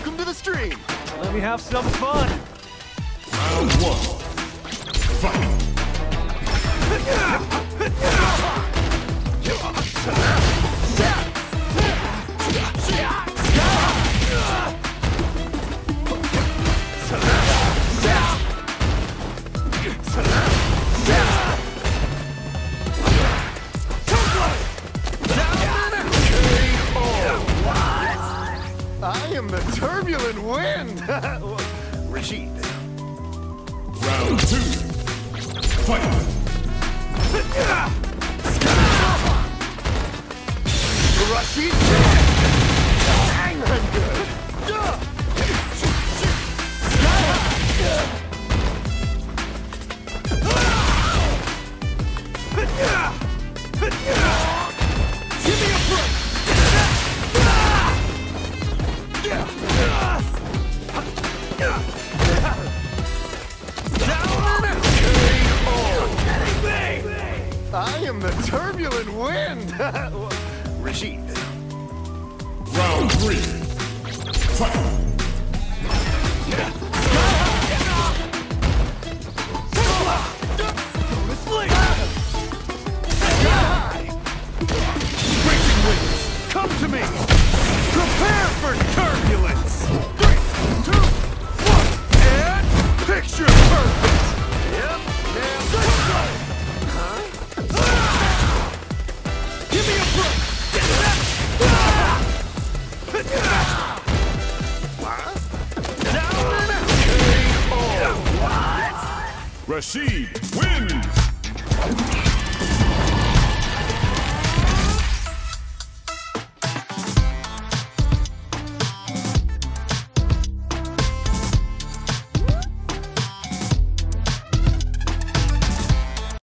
Welcome to the stream. Let me have some fun. Round one. Am the turbulent wind. Rashid. Round two. Fight. Rashid. I am the turbulent wind. Rashid. Round three. Fight. Come to me. Prepare for turbulence. Rashid wins.